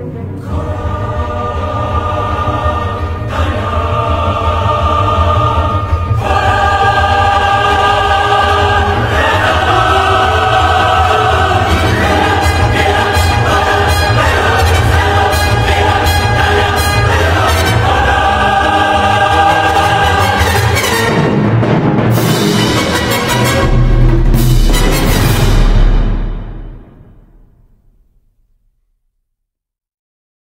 Come.